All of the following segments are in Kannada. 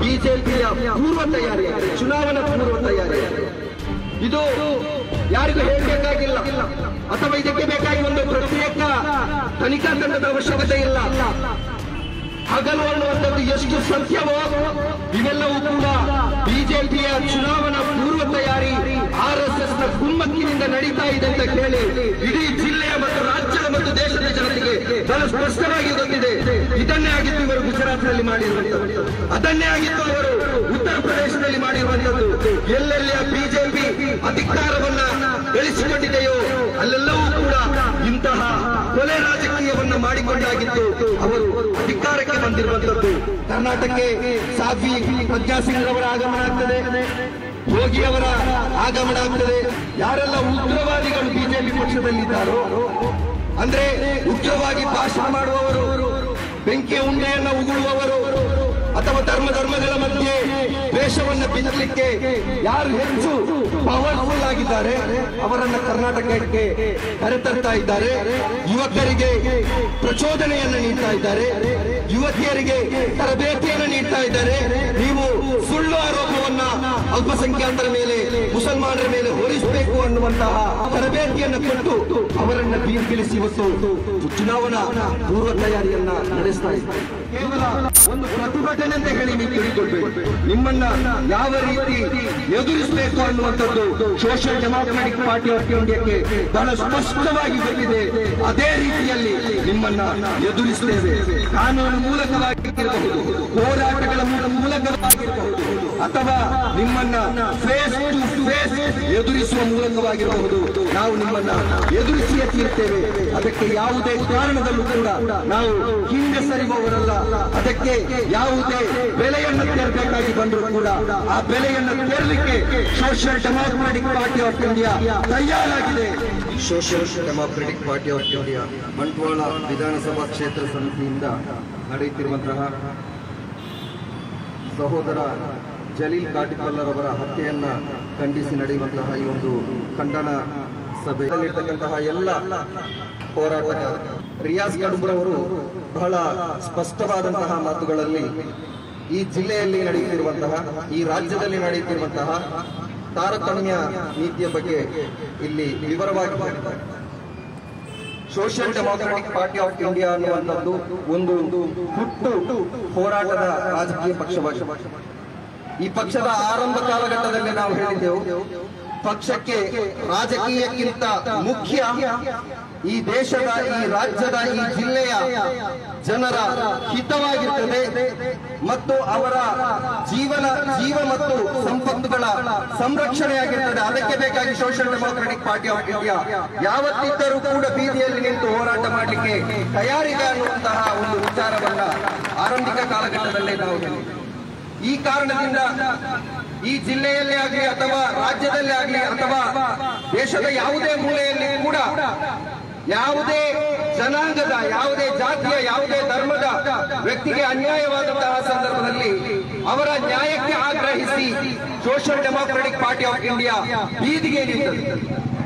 ಬಿಜೆಪಿಯ ಪೂರ್ವ ತಯಾರಿ, ಚುನಾವಣಾ ಪೂರ್ವ ತಯಾರಿ. ಇದು ಯಾರಿಗೂ ಹೇಳಬೇಕಾಗಿಲ್ಲ, ಅಥವಾ ಇದಕ್ಕೆ ಬೇಕಾಗಿ ಒಂದು ಪ್ರತ್ಯೇಕ ತನಿಖಾ ತಂಡದ ಅವಶ್ಯಕತೆ ಇಲ್ಲ. ಹಗಲು ಅನ್ನುವಂಥದ್ದು ಎಷ್ಟು ಸತ್ಯವೋ, ಇವೆಲ್ಲವೂ ಕೂಡ ಬಿಜೆಪಿಯ ಚುನಾವಣಾ ಪೂರ್ವ ತಯಾರಿ, ಆರ್ ಎಸ್ ಎಸ್ನ ಕುಮ್ಮಕ್ಕಿನಿಂದ ನಡೀತಾ ಇದೆ ಅಂತ ಕೇಳಿ ಇಡೀ ಜಿಲ್ಲೆಯ ಮತ್ತು ರಾಜ್ಯದ ಮತ್ತು ದೇಶದ ಜನತೆಗೆ ಬಹಳ ಸ್ಪಷ್ಟವಾಗಿ ಗೊತ್ತಿದೆ. ಇದನ್ನೇ ಆಗಿತ್ತು ಇವರು ಗುಜರಾತ್ನಲ್ಲಿ ಮಾಡಿರುವಂತದ್ದು ಅದನ್ನೇ ಆಗಿತ್ತು ಅವರು ಉತ್ತರ ಪ್ರದೇಶದಲ್ಲಿ ಮಾಡಿರುವಂತದ್ದು ಎಲ್ಲೆಲ್ಲಿಯ ಬಿಜೆಪಿ ಅಧಿಕಾರವನ್ನ ಗಳಿಸಿಕೊಂಡಿದೆಯೋ ಅಲ್ಲೆಲ್ಲವೂ ಕೂಡ ಇಂತಹ ಕೊಲೆ ರಾಜಕೀಯವನ್ನ ಮಾಡಿಕೊಂಡಾಗಿತ್ತು ಅವರು ಅಧಿಕಾರಕ್ಕೆ ಬಂದಿರುವಂತದ್ದು ಕರ್ನಾಟಕಕ್ಕೆ ಸಾಧ್ವಿ ಪ್ರಜ್ಞಾ ಸಿಂಗ್ ಅವರ ಆಗಮನ ಆಗ್ತದೆ. ಯೋಗಿ ಅವರ ಆಗಮನ ಆಗ್ತದೆ. ಯಾರೆಲ್ಲ ಉಗ್ರವಾದಿಗಳು ಬಿಜೆಪಿ ಪಕ್ಷದಲ್ಲಿದ್ದಾರೋ ಅಂದ್ರೆ ಉಗ್ರವಾಗಿ ಭಾಷಣ ಮಾಡುವವರು, ಬೆಂಕಿ ಉಂಡೆಯನ್ನ ಉಗುಳುವವರು, ಅಥವಾ ಧರ್ಮ ಧರ್ಮಗಳ ಮಧ್ಯೆ ದ್ವೇಷವನ್ನ ಬಿತ್ತಲಿಕ್ಕೆ ಯಾರು ಹೆಚ್ಚು ಪವರ್ಫುಲ್ ಆಗಿದ್ದಾರೆ, ಅವರನ್ನ ಕರ್ನಾಟಕಕ್ಕೆ ಕರೆತರ್ತಾ ಇದ್ದಾರೆ. ಯುವಕರಿಗೆ ಪ್ರಚೋದನೆಯನ್ನ ನೀಡ್ತಾ ಇದ್ದಾರೆ. ಯುವತಿಯರಿಗೆ ತರಬೇತಿಯನ್ನು ನೀಡ್ತಾ ಇದ್ದಾರೆ. ನೀವು ಸುಳ್ಳು ಆರೋಪವನ್ನ ಅಲ್ಪಸಂಖ್ಯಾತರ ಮೇಲೆ ಮುಸಲ್ಮಾನರ ಮೇಲೆ ಹೋಲಿಸಬೇಕು ಅನ್ನುವಂತಹ ತರಬೇತಿಯನ್ನು ಕೊಟ್ಟು ಅವರನ್ನ ಬೀರ್ಗಿಳಿಸಿ ಇವತ್ತು ಚುನಾವಣಾ ಪೂರ್ವ ತಯಾರಿಯನ್ನ ನಡೆಸ್ತಾ ಇದ್ದಾರೆ. ಒಂದು ಪ್ರತಿಭಟನೆ ಅಂತ ಹೇಳಿ ನೀವು ನಿಮ್ಮನ್ನ ಯಾವ ರೀತಿ ಎದುರಿಸಬೇಕು ಅನ್ನುವಂಥದ್ದು ಸೋಷಿಯಲ್ ಡೆಮಾಕ್ರೆಟಿಕ್ ಪಾರ್ಟಿ ಆಫ್ ಇಂಡಿಯಾಕ್ಕೆ ಬಹಳ ಸ್ಪಷ್ಟವಾಗಿ ಗೊತ್ತಿದೆ ಅದೇ ರೀತಿಯಲ್ಲಿ ನಿಮ್ಮನ್ನ ಎದುರಿಸುತ್ತೇವೆ ಕಾನೂನು ಮೂಲಕವಾಗಿರಬಹುದು, ಹೋರಾಟಗಳ ಮೂಲ- ಮೂಲಕವಾಗಿರಬಹುದು, ಅಥವಾ ನಿಮ್ಮನ್ನ ಫೇಸ್ ಟು ಫೇಸ್ ಎದುರಿಸುವ ಮೂಲಕವಾಗಿರಬಹುದು. ನಾವು ನಿಮ್ಮನ್ನ ಎದುರಿಸಿಯೇ ತೀರ್ತೇವೆ. ಅದಕ್ಕೆ ಯಾವುದೇ ಕಾರಣದಲ್ಲೂ ಕೂಡ ನಾವು ಹಿಂದೆ ಸರಿಯುವವರಲ್ಲ. ಅದಕ್ಕೆ ಯಾವುದೇ ಬೆಲೆಯನ್ನು ತೆರಬೇಕಾಗಿ ಬಂದರೂ ಕೂಡ ಆ ಬೆಲೆಯನ್ನು ತೆರಲಿಕ್ಕೆ social democratic party of India ತಯಾರಾಗಿದೆ. Social democratic party of India Bantwal ವಿಧಾನಸಭಾ ಕ್ಷೇತ್ರ ಸಮಿತಿಯಿಂದ ನಡೆಯುತ್ತಿರುವಂತಹ ಸಹೋದರ ಜಲೀಲ್ ಕಾಟಿಕಲ್ಲರವರ ಹತ್ಯೆಯನ್ನ ಖಂಡಿಸಿ ನಡೆಯುವಂತಹ ಈ ಒಂದು ಖಂಡನ ಸಭೆಯಲ್ಲಿರ್ತಕ್ಕಂತಹ ಎಲ್ಲ ಹೋರಾಟಗಾರರು ರಿಯಾಜ್ ಕಡುಬ್ರವರು ಬಹಳ ಸ್ಪಷ್ಟವಾದಂತಹ ಮಾತುಗಳಲ್ಲಿ ಈ ಜಿಲ್ಲೆಯಲ್ಲಿ ನಡೆಯುತ್ತಿರುವಂತಹ, ಈ ರಾಜ್ಯದಲ್ಲಿ ನಡೆಯುತ್ತಿರುವಂತಹ ತಾರತಮ್ಯ ನೀತಿಯ ಬಗ್ಗೆ ಇಲ್ಲಿ ವಿವರವಾಗಿ social democratic party of India ಅನ್ನುವಂಥದ್ದು ಒಂದು ಹುಟ್ಟು ಹೋರಾಟದ ರಾಜಕೀಯ ಪಕ್ಷವಾಗಿ ಈ ಪಕ್ಷದ ಆರಂಭ ಕಾಲಘಟ್ಟದಲ್ಲಿ ನಾವು ಹೇಳಿದ್ದೆವು, ಪಕ್ಷಕ್ಕೆ ರಾಜಕೀಯಕ್ಕಿಂತ ಮುಖ್ಯ ಈ ದೇಶದ, ಈ ರಾಜ್ಯದ, ಈ ಜಿಲ್ಲೆಯ ಜನರ ಹಿತವಾಗಿರ್ತದೆ ಮತ್ತು ಅವರ ಜೀವನ, ಜೀವ ಮತ್ತು ಸಂಪತ್ತುಗಳ ಸಂರಕ್ಷಣೆಯಾಗಿರ್ತದೆ. ಅದಕ್ಕೆ ಬೇಕಾಗಿ social democratic party of India ಯಾವತ್ತಿದ್ದರೂ ಕೂಡ ಬೀದಿಯಲ್ಲಿ ನಿಂತು ಹೋರಾಟ ಮಾಡಲಿಕ್ಕೆ ತಯಾರಿದೆ ಅನ್ನುವಂತಹ ಒಂದು ವಿಚಾರವನ್ನ ಆರಂಭಿಕ ಕಾಲಘಟ್ಟದಲ್ಲೇ ನಾವು ಈ ಕಾರಣದಿಂದ ಈ ಜಿಲ್ಲೆಯಲ್ಲೇ ಆಗಲಿ ಅಥವಾ ರಾಜ್ಯದಲ್ಲೇ ಆಗಲಿ ಅಥವಾ ದೇಶದ ಯಾವುದೇ ಮೂಲೆಯಲ್ಲಿ ಕೂಡ ಯಾವುದೇ ಜನಾಂಗದ, ಯಾವುದೇ ಜಾತಿಯ, ಯಾವುದೇ ಧರ್ಮದ ವ್ಯಕ್ತಿಗೆ ಅನ್ಯಾಯವಾದಂತಹ ಸಂದರ್ಭದಲ್ಲಿ ಅವರ ನ್ಯಾಯಕ್ಕೆ ಆಗ್ರಹಿಸಿ social democratic party of India ಬೀದಿಗೆ ನಿಂತದೆ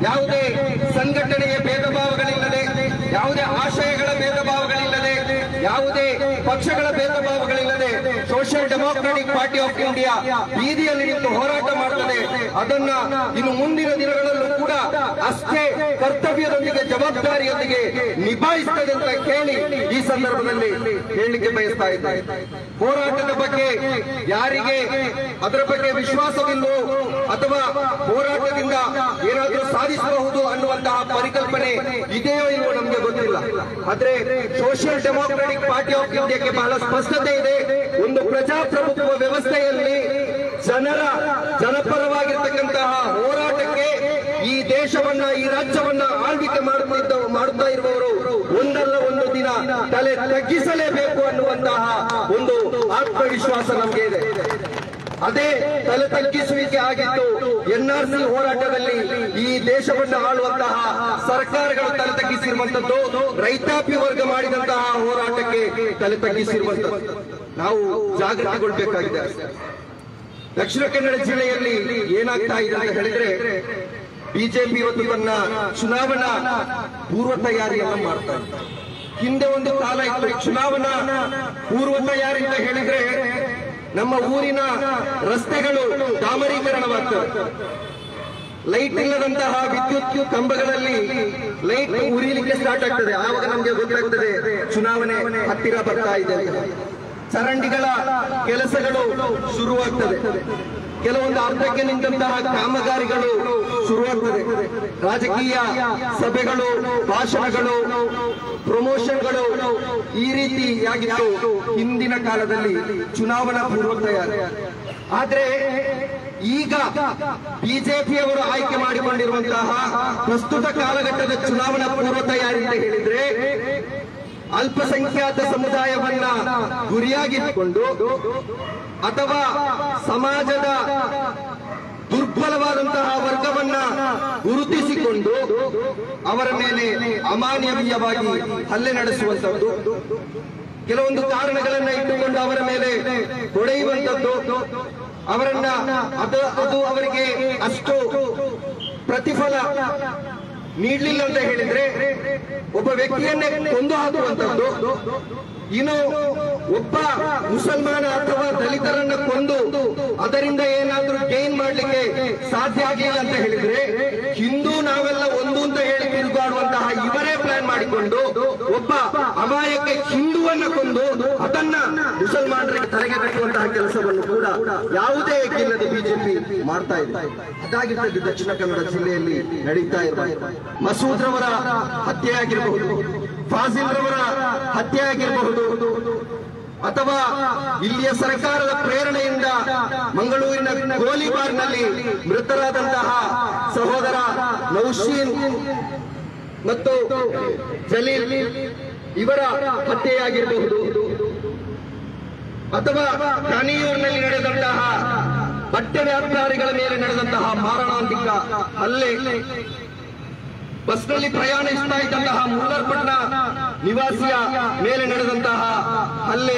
ಯಾವುದೇ ಸಂಘಟನೆಯ ಭೇದ ಭಾವಗಳಿಲ್ಲದೆ ಯಾವುದೇ ಆಶಯಗಳ ಭೇದ ಭಾವಗಳಿಲ್ಲದೆ ಯಾವುದೇ ಪಕ್ಷಗಳ ಭೇದ ಭಾವಗಳಿಲ್ಲದೆ social democratic party of India ಬೀದಿಯಲ್ಲಿ ನಿಂತು ಹೋರಾಟ ಮಾಡುತ್ತದೆ ಅದನ್ನ ಇನ್ನು ಮುಂದಿನ ದಿನಗಳಲ್ಲೂ ಕೂಡ ಅಷ್ಟೇ ಕರ್ತವ್ಯದೊಂದಿಗೆ, ಜವಾಬ್ದಾರಿಯೊಂದಿಗೆ ನಿಭಾಯಿಸ್ತದೆ ಅಂತ ಕೇಳಿ ಈ ಸಂದರ್ಭದಲ್ಲಿ ಹೇಳಲಿಕ್ಕೆ ಬಯಸ್ತಾ ಇದ್ದಾರೆ ಹೋರಾಟದ ಬಗ್ಗೆ ಯಾರಿಗೆ ಅದರ ಬಗ್ಗೆ ವಿಶ್ವಾಸವಿಲ್ಲೋ ಅಥವಾ ಹೋರಾಟದಿಂದ ಏನಾದರೂ ಸಾಧಿಸಬಹುದು ಅನ್ನುವಂತಹ ಪರಿಕಲ್ಪನೆ ಇದೆಯೋ ಇಲ್ಲೋ ನಮಗೆ ಗೊತ್ತಿಲ್ಲ. ಆದ್ರೆ ಸೋಷಿಯಲ್ ಡೆಮಾಕ್ರೆಟಿಕ್ ಪಾರ್ಟಿ ಆಫ್ ಇಂಡಿಯಾಕ್ಕೆ ಬಹಳ ಸ್ಪಷ್ಟತೆ ಇದೆ. ಒಂದು ಪ್ರಜಾಪ್ರಭುತ್ವ ವ್ಯವಸ್ಥೆಯಲ್ಲಿ ಜನರ ಜನಪರವಾಗಿರ್ತಕ್ಕಂತಹ ಹೋರಾಟಕ್ಕೆ ಈ ದೇಶವನ್ನ, ಈ ರಾಜ್ಯವನ್ನ ಆಳ್ವಿಕೆ ಮಾಡುತ್ತಿದ್ದ, ಮಾಡುತ್ತಾ ಇರುವವರು ಒಂದಲ್ಲ ಒಂದು ದಿನ ತಲೆ ತಗ್ಗಿಸಲೇಬೇಕು ಅನ್ನುವಂತಹ ಒಂದು ಆತ್ಮವಿಶ್ವಾಸ ನಮಗೆ ಇದೆ. ಅದೇ ತಲೆ ತಗ್ಗಿಸುವಿಕೆ ಆಗಿತ್ತು. ಎನ್ಆರ್ಸಿ ಹೋರಾಟದಲ್ಲಿ ಈ ದೇಶವನ್ನು ಆಳುವಂತಹ ಸರ್ಕಾರಗಳು ತಲೆ ತಗ್ಗಿಸಿರುವಂತದ್ದು, ರೈತಾಪಿ ವರ್ಗ ಮಾಡಿದಂತಹ ಹೋರಾಟಕ್ಕೆ ತಲೆ ತಗ್ಗಿಸಿರುವಂತದ್ದು. ನಾವು ಜಾಗೃತಿಗೊಳ್ಬೇಕಾಗಿದೆ. ದಕ್ಷಿಣ ಕನ್ನಡ ಜಿಲ್ಲೆಯಲ್ಲಿ ಏನಾಗ್ತಾ ಇದೆ ಅಂತ ಹೇಳಿದ್ರೆ, ಬಿಜೆಪಿ ಇವತ್ತು ತನ್ನ ಚುನಾವಣಾ ಪೂರ್ವ ತಯಾರಿಯನ್ನು ಮಾಡ್ತಾ ಇದೆ. ಹಿಂದೆ ಒಂದು ಕಾಲ ಇತ್ತು, ಚುನಾವಣಾ ಪೂರ್ವ ತಯಾರಿ ಅಂತ ಹೇಳಿದ್ರೆ ನಮ್ಮ ಊರಿನ ರಸ್ತೆಗಳು ಡಾಮರೀಕರಣವಾಗ್ತವೆ. ಲೈಟ್ ಇಲ್ಲದಂತಹ ವಿದ್ಯುತ್ ಕಂಬಗಳಲ್ಲಿ ಲೈಟ್ ಉರಿಲಿಕ್ಕೆ ಸ್ಟಾರ್ಟ್ ಆಗ್ತದೆ. ಆವಾಗ ನಮಗೆ ಗೊತ್ತಾಗ್ತದೆ, ಚುನಾವಣೆ ಹತ್ತಿರ ಬರ್ತಾ ಇದೆ. ಚರಂಡಿಗಳ ಕೆಲಸಗಳು ಶುರುವಾಗ್ತದೆ ಕೆಲವೊಂದು ಅರ್ಧಕ್ಕೆ ನಿಂತಹ ಕಾಮಗಾರಿಗಳು ಶುರುವಾಗ್ತದೆ. ರಾಜಕೀಯ ಸಭೆಗಳು, ಭಾಷಣಗಳು, ಪ್ರಮೋಷನ್ಗಳು ಈ ರೀತಿಯಾಗಿತ್ತು ಹಿಂದಿನ ಕಾಲದಲ್ಲಿ ಚುನಾವಣಾ ಪೂರ್ವ ತಯಾರಿ. ಆದ್ರೆ ಈಗ ಬಿಜೆಪಿಯವರು ಆಯ್ಕೆ ಮಾಡಿಕೊಂಡಿರುವಂತಹ ಪ್ರಸ್ತುತ ಕಾಲಘಟ್ಟದ ಚುನಾವಣಾ ಪೂರ್ವ ತಯಾರಿ ಅಂತ ಹೇಳಿದ್ರೆ ಅಲ್ಪಸಂಖ್ಯಾತ ಸಮುದಾಯವನ್ನ ಗುರಿಯಾಗಿಟ್ಟುಕೊಂಡು ಅಥವಾ ಸಮಾಜದ ದುರ್ಬಲವಾದಂತಹ ವರ್ಗವನ್ನ ಗುರುತಿಸಿಕೊಂಡು ಅವರ ಮೇಲೆ ಅಮಾನವೀಯವಾಗಿ ಹಲ್ಲೆ ನಡೆಸುವಂತದ್ದು ಕೆಲವೊಂದು ಕಾರಣಗಳನ್ನ ಇಟ್ಟುಕೊಂಡು ಅವರ ಮೇಲೆ ಹೊಡೆಯುವಂತದ್ದು ಅವರನ್ನ ಅದು ಅದು ಅವರಿಗೆ ಅಷ್ಟು ಪ್ರತಿಫಲ ನೀಡಲಿಲ್ಲ ಅಂತ ಹೇಳಿದ್ರೆ ಒಬ್ಬ ವ್ಯಕ್ತಿಯನ್ನೇ ಕೊಂದು ಹಾಕುವಂತದ್ದು ಇನ್ನು ಒಬ್ಬ ಮುಸಲ್ಮಾನ ಅಥವಾ ದಲಿತರನ್ನ ಕೊಂದು ಅದರಿಂದ ಏನಾದ್ರೂ ಗೈನ್ ಮಾಡ್ಲಿಕ್ಕೆ ಸಾಧ್ಯ ಆಗಿಲ್ಲ ಅಂತ ಹೇಳಿದ್ರೆ, ಹಿಂದೂ ನಾವೆಲ್ಲ ಒಂದು ಅಂತ ಹೇಳಿ ತಿರುಗಾಡುವಂತಹ ಇವರೇ ಪ್ಲಾನ್ ಮಾಡಿಕೊಂಡು ಒಬ್ಬ ಅಮಾಯಕ್ಕೆ ಹಿಂದುವನ್ನ ಕೊಂದು ಅದನ್ನ ಮುಸಲ್ಮಾನರಿಗೆ ತಲೆಗೆ ಕಟ್ಟುವಂತಹ ಕೆಲಸವನ್ನು ಕೂಡ ಯಾವುದೇ ಇಲ್ಲದೆ ಬಿಜೆಪಿ ಮಾಡ್ತಾ ಇದೆ ಅದಾಗಿರ್ತದೆ ದಕ್ಷಿಣ ಕನ್ನಡ ಜಿಲ್ಲೆಯಲ್ಲಿ ನಡೀತಾ ಇರುವ ಮಸೂದ್ ರವರ ಹತ್ಯೆ ಆಗಿರಬಹುದು ರವರ ಹತ್ಯೆ ಆಗಿರಬಹುದು. ಅಥವಾ ಇಲ್ಲಿಯ ಸರ್ಕಾರದ ಪ್ರೇರಣೆಯಿಂದ ಮಂಗಳೂರಿನ ಗೋಲಿಬಾರ್ನಲ್ಲಿ ಮೃತರಾದಂತಹ ಸಹೋದರ ನೌಶೀನ್ ಮತ್ತು ಜಲೀಲ್ ಇವರ ಹತ್ಯೆಯಾಗಿರಬಹುದು. ಅಥವಾ ಕಣಿಯೂರ್ನಲ್ಲಿ ನಡೆದಂತಹ ಬಟ್ಟೆ ವ್ಯಾಪಾರಿಗಳ ಮೇಲೆ ನಡೆದಂತಹ ಮಾರಣಾಂತಿಕ ಹಲ್ಲೆ. ಬಸ್ನಲ್ಲಿ ಪ್ರಯಾಣಿಸ್ತಾ ಇದ್ದಂತಹ ಮುಲ್ಲರ್ಪಟ್ನ ನಿವಾಸಿಯ ಮೇಲೆ ನಡೆದಂತಹ ಹಲ್ಲೆ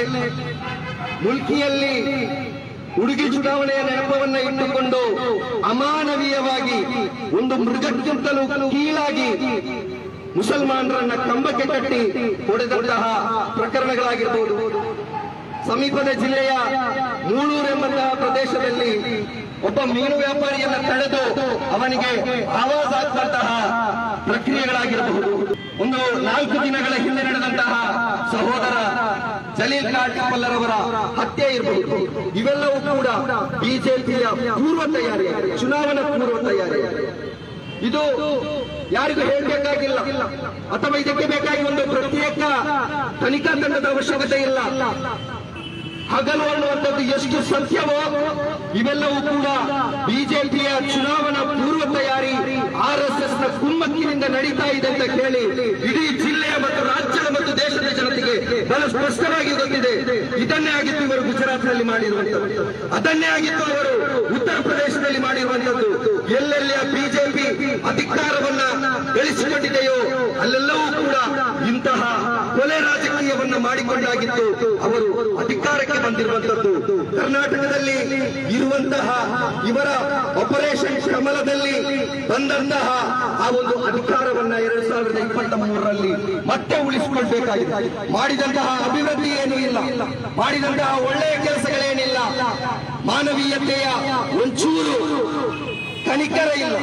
ಮುಲ್ಕಿಯಲ್ಲಿ ಹುಡುಗಿ ಚುನಾವಣೆಯ ನೆನಪವನ್ನ ಇಟ್ಟುಕೊಂಡು ಅಮಾನವೀಯವಾಗಿ ಒಂದು ಮೃಗಕ್ಕಿಂತಲೂ ಕೀಳಾಗಿ ಮುಸಲ್ಮಾನರನ್ನ ಕಂಬಕ್ಕೆ ಕಟ್ಟಿ ಹೊಡೆದಂತಹ ಪ್ರಕರಣಗಳಾಗಿರಬಹುದು ಸಮೀಪದ ಜಿಲ್ಲೆಯ ಮೂಳೂರು ಎಂಬಂತಹ ಪ್ರದೇಶದಲ್ಲಿ ಒಬ್ಬ ಮೀನು ವ್ಯಾಪಾರಿಯನ್ನ ತಡೆದು ಅವನಿಗೆ ಆವಾಜ್ ಆಗ್ತಂತಹ ಪ್ರಕ್ರಿಯೆಗಳಾಗಿರಬಹುದು. ಒಂದು ನಾಲ್ಕು ದಿನಗಳ ಹಿಂದೆ ನಡೆದಂತಹ ಸಹೋದರ ಜಲೀಲ್ ಕಾಟಿಪಲ್ಲರವರ ಹತ್ಯೆ ಇರಬಹುದು. ಇವೆಲ್ಲವೂ ಕೂಡ ಬಿಜೆಪಿಯ ಪೂರ್ವ ತಯಾರಿ, ಚುನಾವಣಾ ಪೂರ್ವ ತಯಾರಿ. ಇದು ಯಾರಿಗೂ ಹೇಳಬೇಕಾಗಿಲ್ಲ, ಅಥವಾ ಇದಕ್ಕೆ ಬೇಕಾಗಿ ಒಂದು ಪ್ರತ್ಯೇಕ ತನಿಖಾ ತಂಡದ ಅವಶ್ಯಕತೆ ಇಲ್ಲ. ಹಗಲು ಅನ್ನುವಂಥದ್ದು ಎಷ್ಟು ಸತ್ಯವೋ, ಇವೆಲ್ಲವೂ ಕೂಡ ಬಿಜೆಪಿಯ ಚುನಾವಣಾ ಪೂರ್ವ ತಯಾರಿ ಆರ್ ಎಸ್ ಎಸ್ನ ಕುಮ್ಮಕ್ಕಿನಿಂದ ನಡೀತಾ ಇದೆ ಅಂತ ಕೇಳಿ ಇಡೀ ಜಿಲ್ಲೆಯ ಮತ್ತು ರಾಜ್ಯದ ಮತ್ತು ದೇಶದ ಜನತೆಗೆ ಬಹಳ ಸ್ಪಷ್ಟವಾಗಿ ಗೊತ್ತಿದೆ. ಇದನ್ನೇ ಆಗಿತ್ತು ಇವರು ಗುಜರಾತ್ನಲ್ಲಿ ಮಾಡಿರುವಂತದ್ದು ಅದನ್ನೇ ಆಗಿತ್ತು ಅವರು ಉತ್ತರ ಪ್ರದೇಶದಲ್ಲಿ ಮಾಡಿರುವಂತದ್ದು ಎಲ್ಲೆಲ್ಲಿಯ ಬಿಜೆಪಿ ಅಧಿಕಾರವನ್ನ ಗಳಿಸಿಕೊಂಡಿದೆಯೋ, ಅಲ್ಲೆಲ್ಲವೂ ಮಾಡಿಕೊಂಡಾಗಿತ್ತು. ಅವರು ಅಧಿಕಾರಕ್ಕೆ ಬಂದಿರುವಂತದ್ದು ಕರ್ನಾಟಕದಲ್ಲಿ ಇರುವಂತಹ ಇವರ ಆಪರೇಷನ್ ಕಮಲದಲ್ಲಿ ಬಂದಂತಹ ಆ ಒಂದು ಅಧಿಕಾರವನ್ನ ಎರಡ್ ಸಾವಿರದ ಇಪ್ಪತ್ತ ಮೂರರಲ್ಲಿ ಮತ್ತೆ ಉಳಿಸಿಕೊಳ್ಬೇಕಾಗಿದೆ. ಮಾಡಿದಂತಹ ಅಭಿವೃದ್ಧಿ ಏನೂ ಇಲ್ಲ. ಮಾಡಿದಂತಹ ಒಳ್ಳೆಯ ಕೆಲಸಗಳೇನಿಲ್ಲ. ಮಾನವೀಯತೆಯ ಒಂಚೂರು ಕನಿಕರ ಇಲ್ಲ.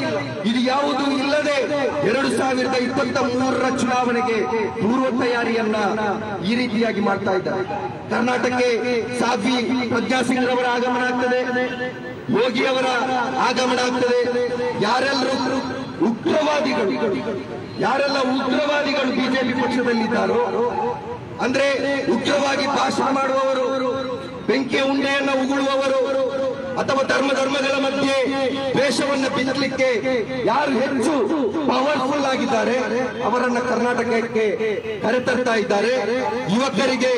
ಇದು ಯಾವುದು ಇಲ್ಲದೆ ಎರಡು ಸಾವಿರದ ಇಪ್ಪತ್ತ ಮೂರರ ಚುನಾವಣೆಗೆ ಪೂರ್ವ ತಯಾರಿಯನ್ನ ಈ ರೀತಿಯಾಗಿ ಮಾಡ್ತಾ ಇದ್ದಾರೆ. ಕರ್ನಾಟಕಕ್ಕೆ ಸಾಫಿ ಪ್ರಜ್ಞಾ ಸಿಂಗ್ ರವರ ಆಗಮನ ಆಗ್ತದೆ. ಯೋಗಿ ಅವರ ಆಗಮನ ಆಗ್ತದೆ. ಯಾರೆಲ್ಲರೂ ಉಗ್ರವಾದಿಗಳು, ಯಾರೆಲ್ಲ ಉಗ್ರವಾದಿಗಳು ಬಿಜೆಪಿ ಪಕ್ಷದಲ್ಲಿದ್ದಾರೋ, ಅಂದ್ರೆ ಉಗ್ರವಾಗಿ ಭಾಷಣ ಮಾಡುವವರು ಬೆಂಕಿ ಉಂಡೆಯನ್ನ ಉಗುಳುವವರು ಅಥವಾ ಧರ್ಮ ಧರ್ಮಗಳ ಮಧ್ಯೆ ದ್ವೇಷವನ್ನ ಬಿತ್ತಲಿಕ್ಕೆ ಯಾರು ಹೆಚ್ಚು ಪವರ್ಫುಲ್ ಆಗಿದ್ದಾರೆ, ಅವರನ್ನ ಕರ್ನಾಟಕಕ್ಕೆ ಕರೆತರ್ತಾ ಇದ್ದಾರೆ. ಯುವಕರಿಗೆ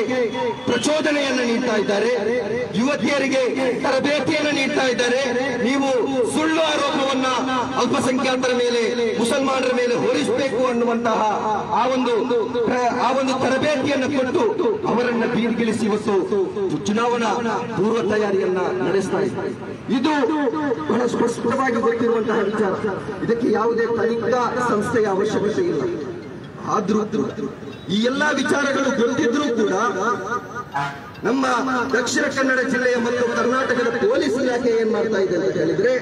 ಪ್ರಚೋದನೆಯನ್ನ ನೀಡ್ತಾ ಇದ್ದಾರೆ. ಯುವತಿಯರಿಗೆ ತರಬೇತಿಯನ್ನು ನೀಡ್ತಾ ಇದ್ದಾರೆ. ನೀವು ಸುಳ್ಳು ಆರೋಪವನ್ನ ಅಲ್ಪಸಂಖ್ಯಾತರ ಮೇಲೆ, ಮುಸಲ್ಮಾನರ ಮೇಲೆ ಹೊರಿಸಬೇಕು ಅನ್ನುವಂತಹ ಆ ಒಂದು ಆ ಒಂದು ತರಬೇತಿಯನ್ನು ಕೊಟ್ಟು ಅವರನ್ನ ಬೀರ್ಗಿಳಿಸಿ ಇವತ್ತು ಚುನಾವಣಾ ಪೂರ್ವ ತಯಾರಿಯನ್ನ ನಡೆಸ್ತಾ ಇದ್ದಾರೆ. ಇದು ಬಹಳ ಸ್ಪಷ್ಟವಾಗಿ ಗೊತ್ತಿರುವಂತಹ ವಿಚಾರ. ಇದಕ್ಕೆ ಯಾವುದೇ ತನಿಖಾ ಸಂಸ್ಥೆಯ ಅವಶ್ಯಕತೆ ಇಲ್ಲ. ಆದ್ರೂ ಈ ಎಲ್ಲಾ ವಿಚಾರಗಳು ಗೊತ್ತಿದ್ರೂ ಕೂಡ ನಮ್ಮ ದಕ್ಷಿಣ ಕನ್ನಡ ಜಿಲ್ಲೆಯ ಮತ್ತು ಕರ್ನಾಟಕದ ಪೊಲೀಸ್ ಇಲಾಖೆ ಏನ್ ಮಾಡ್ತಾ ಇದೆ ಅಂತ ಹೇಳಿದ್ರೆ,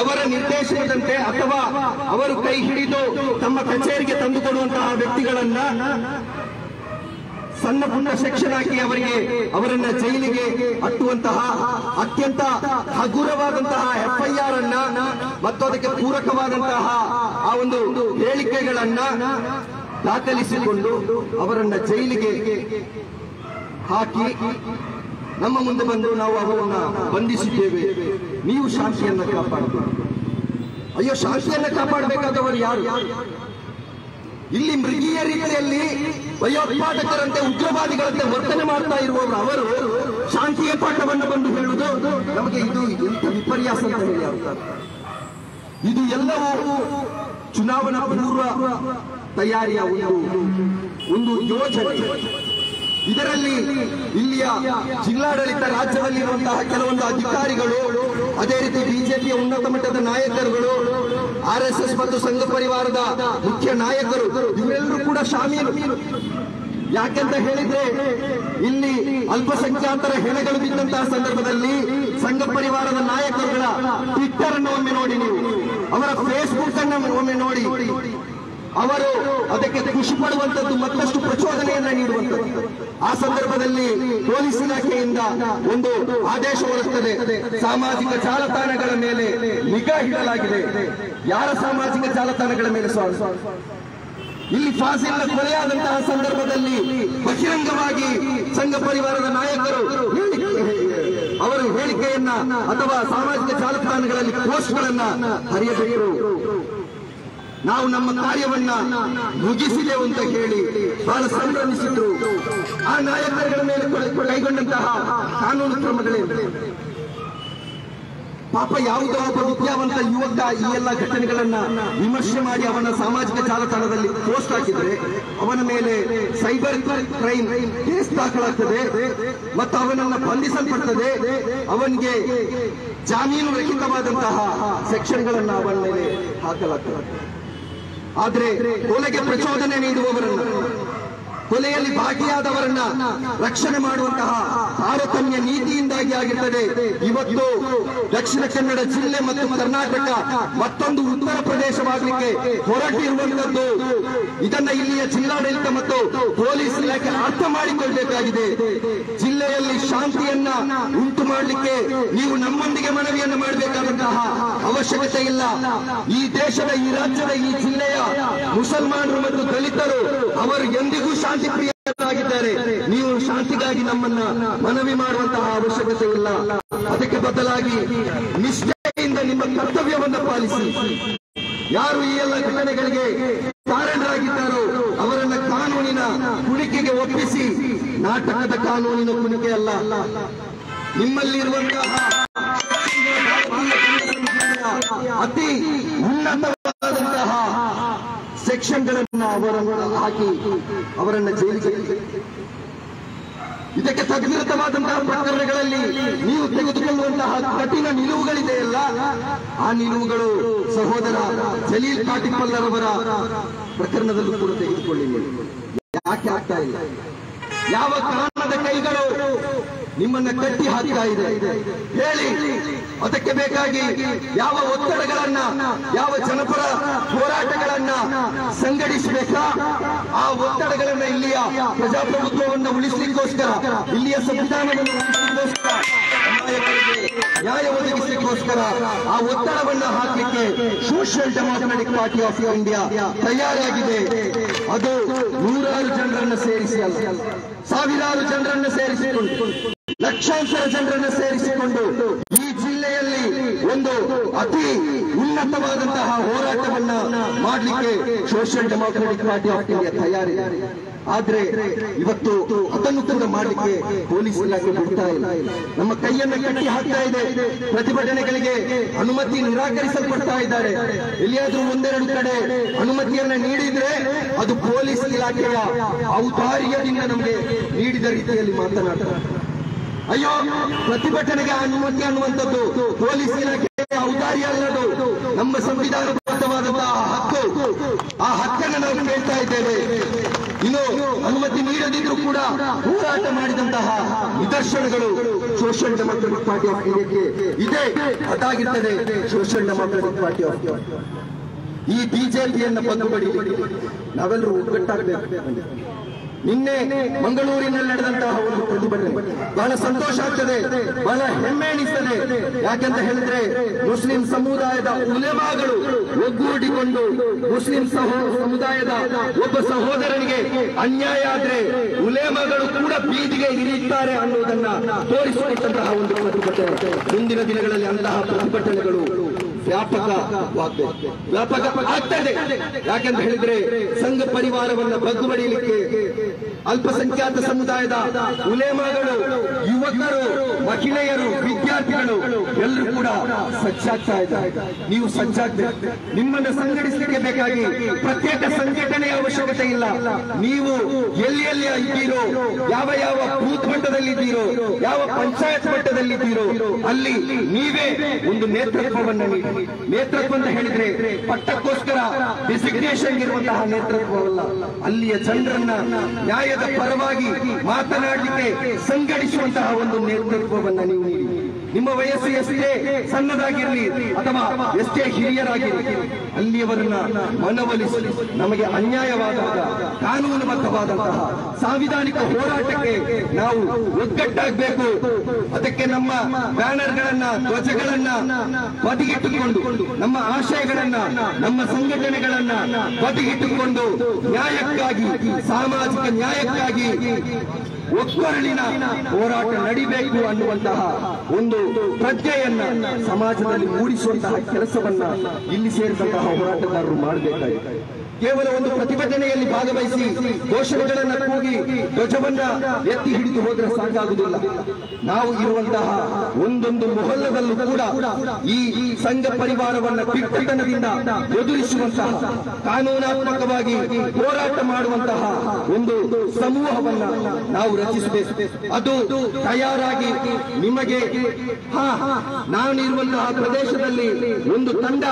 ಅವರ ನಿರ್ದೇಶನದಂತೆ ಅಥವಾ ಅವರು ಕೈ ಹಿಡಿದು ತಮ್ಮ ಕಚೇರಿಗೆ ತಂದುಕೊಡುವಂತಹ ವ್ಯಕ್ತಿಗಳನ್ನ ಸಣ್ಣ ಪುಣ್ಯ ಸೆಕ್ಷನ್ ಹಾಕಿ ಅವರಿಗೆ ಅವರನ್ನ ಜೈಲಿಗೆ ಅಟ್ಟುವಂತಹ ಅತ್ಯಂತ ಹಗುರವಾದಂತಹ ಎಫ್ಐಆರ್ ಅನ್ನ ಮತ್ತು ಅದಕ್ಕೆ ಪೂರಕವಾದಂತಹ ಆ ಒಂದು ಹೇಳಿಕೆಗಳನ್ನ ದಾಖಲಿಸಿಕೊಂಡು ಅವರನ್ನ ಜೈಲಿಗೆ ಹಾಕಿ ನಮ್ಮ ಮುಂದೆ ಬಂದು ನಾವು ಅವರನ್ನ ಬಂಧಿಸಿದ್ದೇವೆ. ನೀವು ಶಾಂತಿಯನ್ನ ಕಾಪಾಡಬೇಕು. ಅಯ್ಯೋ, ಶಾಂತಿಯನ್ನ ಕಾಪಾಡಬೇಕಾದವರು ಯಾರು? ಇಲ್ಲಿ ಮೃಗೀಯ ರೀತಿಯಲ್ಲಿ ಭಯೋತ್ಪಾದಕರಂತೆ ಉಗ್ರವಾದಿಗಳಂತೆ ವರ್ತನೆ ಮಾಡ್ತಾ ಇರುವವರು ಅವರು ಶಾಂತಿಯ ಪಾಠವನ್ನು ಬಂದು ಹೇಳುವುದು ನಮಗೆ ಇದು ಎಂತ ವಿಪರ್ಯಾಸ ಅಂತ ಹೇಳಿ ಇದು ಎಲ್ಲವೂ ಚುನಾವಣಾ ಪೂರ್ವ ತಯಾರಿಯ ಒಂದು ಒಂದು ಯೋಜನೆ. ಇದರಲ್ಲಿ ಇಲ್ಲಿಯ ಜಿಲ್ಲಾಡಳಿತ ರಾಜ್ಯದಲ್ಲಿರುವಂತಹ ಕೆಲವೊಂದು ಅಧಿಕಾರಿಗಳು, ಅದೇ ರೀತಿ ಬಿಜೆಪಿಯ ಉನ್ನತ ಮಟ್ಟದ ನಾಯಕರುಗಳು, ಆರ್ ಮತ್ತು ಸಂಘ ಪರಿವಾರದ ಮುಖ್ಯ ನಾಯಕರು, ಇವರೆಲ್ಲರೂ ಕೂಡ ಶಾಮೀಲು. ಯಾಕೆಂತ ಹೇಳಿದ್ರೆ ಇಲ್ಲಿ ಅಲ್ಪಸಂಖ್ಯಾತರ ಹೆಣಗಳು ಬಿದ್ದಂತಹ ಸಂದರ್ಭದಲ್ಲಿ ಸಂಘ ಪರಿವಾರದ ನಾಯಕರುಗಳ ಟ್ವಿಟ್ಟರ್ ಅನ್ನು ಒಮ್ಮೆ ನೋಡಿ ನೀವು. ಅವರ ಫೇಸ್ಬುಕ್ ಅನ್ನು ಒಮ್ಮೆ ನೋಡಿ. ಅವರು ಅದಕ್ಕೆ ಖುಷಿ ಪಡುವಂತದ್ದು ಮತ್ತಷ್ಟು ಪ್ರಚೋದನೆಯನ್ನ ನೀಡುವಂತದ್ದು ಆ ಸಂದರ್ಭದಲ್ಲಿ ಪೊಲೀಸ್ ಇಲಾಖೆಯಿಂದ ಒಂದು ಆದೇಶ ಹೊರಡುತ್ತದೆ ಸಾಮಾಜಿಕ ಜಾಲತಾಣಗಳ ಮೇಲೆ ನಿಗಾ ಇಡಲಾಗಿದೆ. ಯಾರ ಸಾಮಾಜಿಕ ಜಾಲತಾಣಗಳ ಮೇಲೆ ಸ್ವಾಮಿ ಇಲ್ಲಿ ಫಾಸಿಲ್ನ ಕೊಲೆಯಾದಂತಹ ಸಂದರ್ಭದಲ್ಲಿ ಬಹಿರಂಗವಾಗಿ ಸಂಘ ಪರಿವಾರದ ನಾಯಕರು ಅವರು ಹೇಳಿಕೆಯನ್ನ ಅಥವಾ ಸಾಮಾಜಿಕ ಜಾಲತಾಣಗಳಲ್ಲಿ ಪೋಸ್ಟ್ಗಳನ್ನ ಹರಿಯಬೇಕು. ನಾವು ನಮ್ಮ ಕಾರ್ಯವನ್ನ ಮುಗಿಸಿದೆವು ಅಂತ ಹೇಳಿ ಬಹಳ ಸಂಭ್ರಮಿಸಿದ್ರು. ಆ ನಾಯಕರುಗಳ ಮೇಲೆ ಕೈಗೊಂಡಂತಹ ಕಾನೂನು ಕ್ರಮಗಳೇನು? ಪಾಪ ಯಾವುದೋ ಒಬ್ಬ ವಿದ್ಯಾವಂತ ಯುವಕ ಈ ಎಲ್ಲ ಘಟನೆಗಳನ್ನ ವಿಮರ್ಶೆ ಮಾಡಿ ಅವನ ಸಾಮಾಜಿಕ ಜಾಲತಾಣದಲ್ಲಿ ಪೋಸ್ಟ್ ಹಾಕಿದ್ರೆ ಅವನ ಮೇಲೆ ಸೈಬರ್ ಕ್ರೈಮ್ ಕೇಸ್ ದಾಖಲಾಗ್ತದೆ ಮತ್ತು ಅವನನ್ನ ಬಂಧಿಸಲ್ಪಡ್ತದೆ. ಅವನಿಗೆ ಜಾಮೀನು ರಹಿತವಾದಂತಹ ಸೆಕ್ಷನ್ಗಳನ್ನ ಅವನ ಮೇಲೆ ಹಾಕಲಾಗ್ತದೆ. ಆದ್ರೆ ಕೊಲೆಗೆ ಪ್ರಚೋದನೆ ನೀಡುವವರನ್ನ ಕೊಲೆಯಲ್ಲಿ ಭಾಗಿಯಾದವರನ್ನ ರಕ್ಷಣೆ ಮಾಡುವಂತಹ ತಾರತಮ್ಯ ನೀತಿಯಿಂದಾಗಿ ಆಗಿರ್ತದೆ. ಇವತ್ತು ದಕ್ಷಿಣ ಕನ್ನಡ ಜಿಲ್ಲೆ ಮತ್ತು ಕರ್ನಾಟಕ ಮತ್ತೊಂದು ಉತ್ತರ ಪ್ರದೇಶವಾಗಲಿಕ್ಕೆ ಹೊರಟಿರುವಂತದ್ದು ಇದನ್ನ ಇಲ್ಲಿಯ ಜಿಲ್ಲಾಡಳಿತ ಮತ್ತು ಪೊಲೀಸ್ ಇಲಾಖೆ ಅರ್ಥ ಮಾಡಿಕೊಳ್ಬೇಕಾಗಿದೆ. ಜಿಲ್ಲೆಯಲ್ಲಿ ಶಾಂತಿಯನ್ನ ಉಂಟು ಮಾಡಲಿಕ್ಕೆ ನೀವು ನಮ್ಮೊಂದಿಗೆ ಮನವಿಯನ್ನು ಮಾಡಬೇಕಾದಂತಹ ಅವಶ್ಯಕತೆ ಇಲ್ಲ. ಈ ದೇಶದ, ಈ ರಾಜ್ಯದ, ಈ ಜಿಲ್ಲೆಯ ಮುಸಲ್ಮಾನರು ಮತ್ತು ದಲಿತರು ಅವರು ಎಂದಿಗೂ ಪ್ರಿಯರಾಗಿದ್ದಾರೆ ನೀವು ಶಾಂತಿಗಾಗಿ ನಮ್ಮನ್ನ ಮನವಿ ಮಾಡುವಂತಹ ಅವಶ್ಯಕತೆ ಇಲ್ಲ. ಅದಕ್ಕೆ ಬದಲಾಗಿ ನಿಷ್ಠೆಯಿಂದ ನಿಮ್ಮ ಕರ್ತವ್ಯವನ್ನು ಪಾಲಿಸಿ. ಯಾರು ಈ ಎಲ್ಲ ಘಟನೆಗಳಿಗೆ ಕಾರಣರಾಗಿದ್ದಾರೋ ಅವರನ್ನ ಕಾನೂನಿನ ಕುಣಿಕೆಗೆ ಒಪ್ಪಿಸಿ. ನಾಟಕದ ಕಾನೂನಿನ ಕುಣಿಕೆ ಅಲ್ಲ. ನಿಮ್ಮಲ್ಲಿರುವಂತಹ ಅತಿ ಉನ್ನತವಾದಂತಹ ಸೆಕ್ಷನ್ಗಳನ್ನ ಅವರನ್ನು ಹಾಕಿ ಅವರನ್ನು ಜೈಲಿಗೆ ಇದಕ್ಕೆ ತದ್ವಿರುದ್ಧವಾದಂತಹ ಪ್ರಕರಣಗಳಲ್ಲಿ ನೀವು ತೆಗೆದುಕೊಳ್ಳುವಂತಹ ಕಠಿಣ ನಿಲುವುಗಳಿದೆಯಲ್ಲ, ಆ ನಿಲುವುಗಳು ಸಹೋದರ ಜಲೀಲ್ ಪಾಟಿಪಲ್ಲರವರ ಪ್ರಕರಣದಲ್ಲೂ ಕೂಡ ತೆಗೆದುಕೊಳ್ಳಿ. ಯಾಕೆ ಆಗ್ತಾ ಇಲ್ಲ? ಯಾವ ಕೈಗಳು ನಿಮ್ಮನ್ನ ಕಟ್ಟಿ ಹಾಕ್ತಾ ಇದೆ. ಹೇಳಿ, ಅದಕ್ಕೆ ಬೇಕಾಗಿ ಯಾವ ಒತ್ತಡಗಳನ್ನ, ಯಾವ ಜನಪರ ಹೋರಾಟಗಳನ್ನ ಸಂಘಟಿಸಬೇಕಾ? ಆ ಒತ್ತಡಗಳನ್ನ ಇಲ್ಲಿಯ ಪ್ರಜಾಪ್ರಭುತ್ವವನ್ನು ಉಳಿಸಲಿಕ್ಕೋಸ್ಕರ, ಇಲ್ಲಿಯ ಸಂವಿಧಾನವನ್ನು ಉಳಿಸಲಿಕ್ಕೋಸ್ಕರ ನ್ಯಾಯ ಒದಗಿಸಲಿಕ್ಕೋಸ್ಕರ ಆ ಒತ್ತಡವನ್ನ ಹಾಕಲಿಕ್ಕೆ social democratic party of India ತಯಾರಾಗಿದೆ. ಅದು ನೂರಾರು ಜನರನ್ನು ಸೇರಿಸಿ ಸಾವಿರಾರು ಜನರನ್ನು ಸೇರಿಸಿಕೊಂಡು ಲಕ್ಷಾಂತರ ಜನರನ್ನು ಸೇರಿಸಿಕೊಂಡು ಈ ಜಿಲ್ಲೆಯಲ್ಲಿ ಒಂದು ಅತಿ ಉನ್ನತವಾದಂತಹ ಹೋರಾಟವನ್ನ ಮಾಡಲಿಕ್ಕೆ social democratic party of India ತಯಾರಿ ಆದ್ರೆ ಇವತ್ತು ಅದನ್ನು ಕೂಡ ಮಾಡಲಿಕ್ಕೆ ಪೊಲೀಸ್ ಇಲಾಖೆ ಬಿಡ್ತಾ ಇಲ್ಲ. ನಮ್ಮ ಕೈಯನ್ನ ಕಟ್ಟಿ ಹಾಕ್ತಾ ಇದೆ. ಪ್ರತಿಭಟನೆಗಳಿಗೆ ಅನುಮತಿ ನಿರಾಕರಿಸಲ್ಪಡ್ತಾ ಇದ್ದಾರೆ. ಎಲ್ಲಿಯಾದ್ರೂ ಒಂದೆರಡು ಕಡೆ ಅನುಮತಿಯನ್ನ ನೀಡಿದ್ರೆ ಅದು ಪೊಲೀಸ್ ಇಲಾಖೆಯ ಔದಾರ್ಯದಿಂದ ನಮಗೆ ನೀಡಿದ ರೀತಿಯಲ್ಲಿ ಮಾತನಾಡ್ತಾರೆ. ಅಯ್ಯೋ, ಪ್ರತಿಭಟನೆಗೆ ಅನುಮತಿ ಅನ್ನುವಂಥದ್ದು ಪೊಲೀಸ್ ಇಲಾಖೆ ಔದಾರ್ಯ ಅನ್ನೋದು ನಮ್ಮ ಸಂವಿಧಾನಬದ್ಧವಾದಂತಹ ಹಕ್ಕು, ಆ ಹಕ್ಕನ್ನು ನಾವು ಕೇಳ್ತಾ ಇದ್ದೇವೆ. ಇನ್ನು ಅನುಮತಿ ನೀಡದಿದ್ರು ಕೂಡ ಹೋರಾಟ ಮಾಡಿದಂತಹ ನಿದರ್ಶನಗಳು ಸೋಷಿಯಲ್ ಡೆಮೋಕ್ರೆಟಿಕ್ ಪಾರ್ಟಿ ಆಫ್ ಇಂಡಿಯಾಕ್ಕೆ ಇದೆ. ಅದಾಗಿರ್ತದೆ ಸೋಷಿಯಲ್ ಡೆಮೋಕ್ರೆಟಿಕ್ ಪಾರ್ಟಿ ಆಫ್ ಈ ಬಂದು ಬಡಿ. ನಾವೆಲ್ಲರೂ ಒಗ್ಗಟ್ಟಾಗಬೇಕು. ನಿನ್ನೆ ಮಂಗಳೂರಿನಲ್ಲಿ ನಡೆದಂತಹ ಒಂದು ಪ್ರತಿಭಟನೆ. ಬಹಳ ಸಂತೋಷ ಆಗ್ತದೆ, ಬಹಳ ಹೆಮ್ಮೆ ಅನಿಸ್ತದೆ. ಯಾಕೆಂತ ಹೇಳಿದ್ರೆ, ಮುಸ್ಲಿಂ ಸಮುದಾಯದ ಉಲೆಮಾಗಳು ಒಗ್ಗೂಡಿಕೊಂಡು ಮುಸ್ಲಿಂ ಸಮುದಾಯದ ಒಬ್ಬ ಸಹೋದರನಿಗೆ ಅನ್ಯಾಯ ಆದ್ರೆ ಉಲೇಮಗಳು ಕೂಡ ಬೀದಿಗೆ ಇಳಿಯುತ್ತಾರೆ ಅನ್ನೋದನ್ನ ತೋರಿಸಿಕೊಟ್ಟಂತಹ ಒಂದು ಪ್ರತಿಭಟನೆ. ಮುಂದಿನ ದಿನಗಳಲ್ಲಿ ಅಂತಹ ಪ್ರತಿಭಟನೆಗಳು ವ್ಯಾಪಕವಾಗಬೇಕು ವ್ಯಾಪಕ ಆಗ್ತದೆ ಯಾಕೆಂತ ಹೇಳಿದ್ರೆ ಸಂಘ ಪರಿವಾರವನ್ನ ಬಗ್ಗು ಬಡಿಯಲಿಕ್ಕೆ ಅಲ್ಪಸಂಖ್ಯಾತ ಸಮುದಾಯದ ಉಲೇಮಗಳು, ಯುವಕರು, ಮಹಿಳೆಯರು, ವಿದ್ಯಾರ್ಥಿಗಳು ಎಲ್ಲರೂ ಕೂಡ ಸಜ್ಜಾಗ್ತಾ ಇದ್ದಾರೆ. ನೀವು ಸಜ್ಜಾಗ್ಬೇಕು ನಿಮ್ಮನ್ನು ಸಂಘಟಿಸಲಿಕ್ಕೆ ಬೇಕಾಗಿ ಪ್ರತ್ಯೇಕ ಸಂಘಟನೆಯ ಅವಶ್ಯಕತೆ ಇಲ್ಲ. ನೀವು ಎಲ್ಲಿ ಎಲ್ಲಿ ಇದ್ದೀರೋ, ಯಾವ ಯಾವ ಬೂತ್ ಮಟ್ಟದಲ್ಲಿದ್ದೀರೋ, ಯಾವ ಪಂಚಾಯತ್ ಮಟ್ಟದಲ್ಲಿದ್ದೀರೋ, ಅಲ್ಲಿ ನೀವೇ ಒಂದು ನೇತೃತ್ವವನ್ನು ನೀಡಿ. ನೇತೃತ್ವ ಅಂತ ಹೇಳಿದ್ರೆ ಪಟ್ಟಕ್ಕೋಸ್ಕರ ಡಿಸಿಗ್ನೇಷನ್ ಇರುವಂತಹ ನೇತೃತ್ವವಲ್ಲ. ಅಲ್ಲಿಯ ಜನರನ್ನ ನ್ಯಾಯದ ಪರವಾಗಿ ಮಾತನಾಡಲಿಕ್ಕೆ ಸಂಘಟಿಸುವಂತಹ ಒಂದು ನೇತೃತ್ವವನ್ನ ನೀವು ನಿಮ್ಮ ವಯಸ್ಸು ಎಷ್ಟೇ ಸಣ್ಣದಾಗಿರಲಿ ಅಥವಾ ಎಷ್ಟೇ ಹಿರಿಯರಾಗಿರಲಿ, ಅಲ್ಲಿಯವರನ್ನ ಮನವೊಲಿಸಿ ನಮಗೆ ಅನ್ಯಾಯವಾದಾಗ ಕಾನೂನುಬದ್ಧವಾದಂತಹ ಸಾಂವಿಧಾನಿಕ ಹೋರಾಟಕ್ಕೆ ನಾವು ಒಗ್ಗಟ್ಟಾಗಬೇಕು. ಅದಕ್ಕೆ ನಮ್ಮ ಬ್ಯಾನರ್ಗಳನ್ನ, ಧ್ವಜಗಳನ್ನ ಬದಿಗಿಟ್ಟುಕೊಂಡು, ನಮ್ಮ ಆಶಯಗಳನ್ನ, ನಮ್ಮ ಸಂಘಟನೆಗಳನ್ನ ಬದಿಗಿಟ್ಟುಕೊಂಡು ನ್ಯಾಯಕ್ಕಾಗಿ, ಸಾಮಾಜಿಕ ನ್ಯಾಯಕ್ಕಾಗಿ ಒಕ್ಕೊರಳಿನ ಹೋರಾಟ ನಡಿಬೇಕು ಅನ್ನುವಂತಹ ಒಂದು ಪ್ರಜ್ಞೆಯನ್ನ ಸಮಾಜದಲ್ಲಿ ಮೂಡಿಸುವಂತಹ ಕೆಲಸವನ್ನ ಇಲ್ಲಿ ಸೇರಿದಂತಹ ಹೋರಾಟಗಾರರು ಮಾಡಬೇಕಾಗಿದೆ. ಕೇವಲ ಒಂದು ಪ್ರತಿಭಟನೆಯಲ್ಲಿ ಭಾಗವಹಿಸಿ ಘೋಷಣೆಗಳನ್ನ ಕೂಗಿ ಧ್ವಜವನ್ನ ಎತ್ತಿ ಹಿಡಿದು ಹೋದ್ರೆ ಸಾಕಾಗುವುದಿಲ್ಲ. ನಾವು ಇರುವಂತಹ ಒಂದೊಂದು ಮೊಹಲ್ಲದಲ್ಲೂ ಕೂಡ ಈ ಸಂಘ ಪರಿವಾರವನ್ನ ಪಿಟ್ಟತನದಿಂದ ಎದುರಿಸುವಂತಹ ಕಾನೂನಾತ್ಮಕವಾಗಿ ಹೋರಾಟ ಮಾಡುವಂತಹ ಒಂದು ಸಮೂಹವನ್ನ ನಾವು ರಚಿಸಬೇಕು. ಅದು ತಯಾರಾಗಿ ನಿಮಗೆ, ಹಾ ನಾನಿರುವಂತಹ ಪ್ರದೇಶದಲ್ಲಿ ಒಂದು ತಂಡ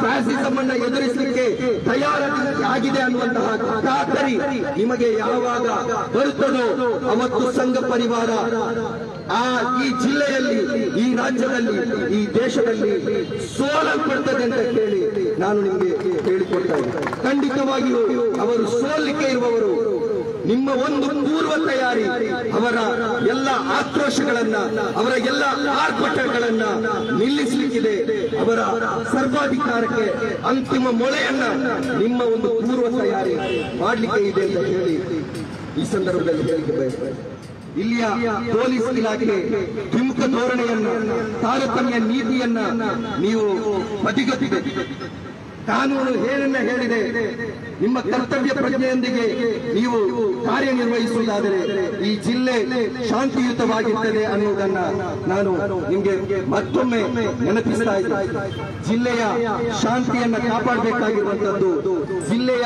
ಫ್ಯಾಸಿಸಮ್ ಅನ್ನ ಎದುರಿಸಲಿಕ್ಕೆ ತಯಾರಾಗಿ ಆಗಿದೆ ಅನ್ನುವಂತಹ ಖಾತರಿ ನಿಮಗೆ ಯಾವಾಗ ಬರುತ್ತದೋ ಅವತ್ತು ಸಂಘ ಪರಿವಾರ ಆ ಈ ಜಿಲ್ಲೆಯಲ್ಲಿ, ಈ ರಾಜ್ಯದಲ್ಲಿ, ಈ ದೇಶದಲ್ಲಿ ಸೋಲಲ್ಪಡ್ತದೆ ಅಂತ ಕೇಳಿ ನಾನು ನಿಮಗೆ ಹೇಳಿಕೊಡ್ತಾ ಇದ್ದೇನೆ. ಖಂಡಿತವಾಗಿಯೂ ಅವರು ಸೋಲಿಕೆ ಇರುವವರು ನಿಮ್ಮ ಒಂದು ಪೂರ್ವ ತಯಾರಿ, ಅವರ ಎಲ್ಲ ಆಕ್ರೋಶಗಳನ್ನ, ಅವರ ಎಲ್ಲ ಆರ್ಭಟಗಳನ್ನ ನಿಲ್ಲಿಸಲಿಕ್ಕಿದೆ. ಅವರ ಸರ್ವಾಧಿಕಾರಕ್ಕೆ ಅಂತಿಮ ಮೊಳೆಯನ್ನ ನಿಮ್ಮ ಒಂದು ಪೂರ್ವ ತಯಾರಿ ಮಾಡಲಿಕ್ಕೆ ಇದೆ ಅಂತ ಹೇಳಿ ಈ ಸಂದರ್ಭದಲ್ಲಿ ಹೇಳಿಕೆ ಇಲ್ಲಿಯ ಪೊಲೀಸ್ ಇಲಾಖೆ ದ್ವಿಮುಖ ಧೋರಣೆಯನ್ನ, ತಾರತಮ್ಯ ನೀತಿಯನ್ನ ನೀವು ಬದಿಗೊತ್ತಿದೆ ಕಾನೂನು ಏನನ್ನ ಹೇಳಿದೆ? ನಿಮ್ಮ ಕರ್ತವ್ಯ ಪ್ರಜ್ಞೆಯೊಂದಿಗೆ ನೀವು ಕಾರ್ಯನಿರ್ವಹಿಸುವುದಾದರೆ ಈ ಜಿಲ್ಲೆ ಶಾಂತಿಯುತವಾಗಿರ್ತದೆ ಅನ್ನುವುದನ್ನ ನಾನು ನಿಮಗೆ ಮತ್ತೊಮ್ಮೆ ನೆನಪಿಸ್ತಾ ಇದ್ದೇನೆ. ಜಿಲ್ಲೆಯ ಶಾಂತಿಯನ್ನ ಕಾಪಾಡಬೇಕಾಗಿರುವಂತದ್ದು ಜಿಲ್ಲೆಯ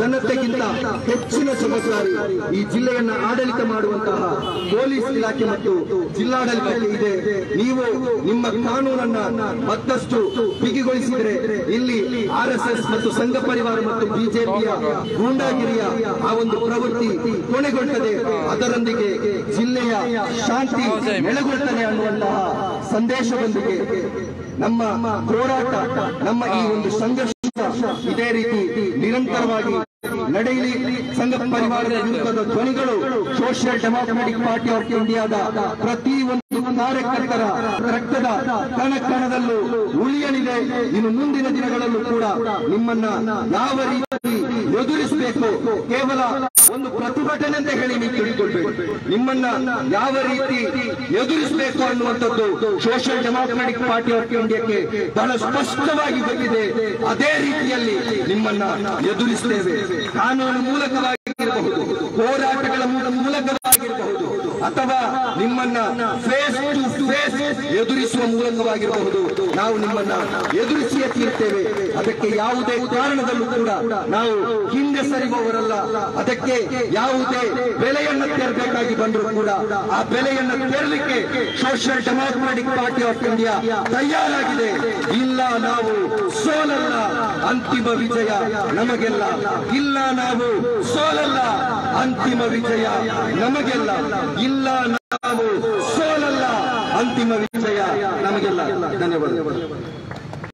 ಜನತೆಗಿಂತ ಹೆಚ್ಚಿನ ಜವಾಬ್ದಾರಿ ಈ ಜಿಲ್ಲೆಯನ್ನ ಆಡಳಿತ ಮಾಡುವಂತಹ ಪೊಲೀಸ್ ಇಲಾಖೆ ಮತ್ತು ಜಿಲ್ಲಾಡಳಿತಕ್ಕೆ ಇದೆ. ನೀವು ನಿಮ್ಮ ಕಾನೂನನ್ನ ಮತ್ತಷ್ಟು ಬಿಗಿಗೊಳಿಸಿದರೆ ಇಲ್ಲಿ ಆರ್ ಮತ್ತು ಸಂಘ ಪರಿವಾರ ಮತ್ತು ಬಿಜೆಪಿಯ ಗೂಂಡಾಗಿರಿಯ ಆ ಒಂದು ಪ್ರವೃತ್ತಿ ಕೊನೆಗೊಳ್ಳುತ್ತದೆ ಅದರೊಂದಿಗೆ ಜಿಲ್ಲೆಯ ಶಾಂತಿ ನೆಲೆಗೊಳ್ಳುತ್ತದೆ ಅನ್ನುವಂತಹ ಸಂದೇಶದೊಂದಿಗೆ ನಮ್ಮ ಹೋರಾಟ, ನಮ್ಮ ಈ ಒಂದು ಸಂಘರ್ಷ ಇದೇ ರೀತಿ ನಿರಂತರವಾಗಿ ನಡೆಯಲಿ. ಸಂಘ ಪರಿವಾರದ ವಿರುದ್ಧದ ಧ್ವನಿಗಳು ಸೋಷಿಯಲ್ ಡೆಮಾಕ್ರೆಟಿಕ್ ಪಾರ್ಟಿ ಆಫ್ ಇಂಡಿಯಾದ ಪ್ರತಿ ಕಾರ್ಯಕರ್ತರ ರಕ್ತದ ಕಣ ಕಣದಲ್ಲೂ ಉಳಿಯಲಿದೆ. ಇನ್ನು ಮುಂದಿನ ದಿನಗಳಲ್ಲೂ ಕೂಡ ನಿಮ್ಮನ್ನ ಯಾವ ರೀತಿ ಎದುರಿಸಬೇಕು? ಕೇವಲ ಒಂದು ಪ್ರತಿಭಟನೆ ಅಂತ ಹೇಳಿ ನೀವು ತಿಳ್ಕೊಳ್ಬೇಕು ನಿಮ್ಮನ್ನ ಯಾವ ರೀತಿ ಎದುರಿಸಬೇಕು ಅನ್ನುವಂಥದ್ದು ಸೋಷಿಯಲ್ ಡೆಮಾಕ್ರೆಟಿಕ್ ಪಾರ್ಟಿ ಆಫ್ ಇಂಡಿಯಾಕ್ಕೆ ಬಹಳ ಸ್ಪಷ್ಟವಾಗಿ ಗೊತ್ತಿದೆ. ಅದೇ ರೀತಿಯಲ್ಲಿ ನಿಮ್ಮನ್ನ ಎದುರಿಸುತ್ತೇವೆ ಕಾನೂನು ಮೂಲಕವಾಗಿರಬಹುದು, ಹೋರಾಟಗಳ ಮೂಲ- ಮೂಲಕವಾಗಿರಬಹುದು ಅಥವಾ ನಿಮ್ಮನ್ನ ಫೇಸ್ ಟು ಫೇಸ್ ಎದುರಿಸುವ ಮೂಲಕವಾಗಿರಬಹುದು ನಾವು ನಿಮ್ಮನ್ನ ಎದುರಿಸಿಯೇ ತೀರ್ತೇವೆ. ಅದಕ್ಕೆ ಯಾವುದೇ ಕಾರಣದಲ್ಲೂ ಕೂಡ ನಾವು ಹಿಂದೆ ಸರಿಯುವವರಲ್ಲ. ಅದಕ್ಕೆ ಯಾವುದೇ ಬೆಲೆಯನ್ನು ತೆರಬೇಕಾಗಿ ಬಂದರೂ ಕೂಡ ಆ ಬೆಲೆಯನ್ನು ತೆರಲಿಕ್ಕೆ social democratic party of India ತಯಾರಾಗಿದೆ. ಇಲ್ಲ ನಾವು ಸೋಲಲ್ಲ. ಅಂತಿಮ ವಿಜಯ ನಮಗೆಲ್ಲ. ಇಲ್ಲ ನಾವು ಸೋಲಲ್ಲ. ಅಂತಿಮ ವಿಜಯ ನಮಗೆಲ್ಲ. ಇಲ್ಲ ನಾವು ಸೋಲಲ್ಲ. ಅಂತಿಮ ವಿಜಯ ನಮಗೆಲ್ಲ. ಧನ್ಯವಾದಗಳು.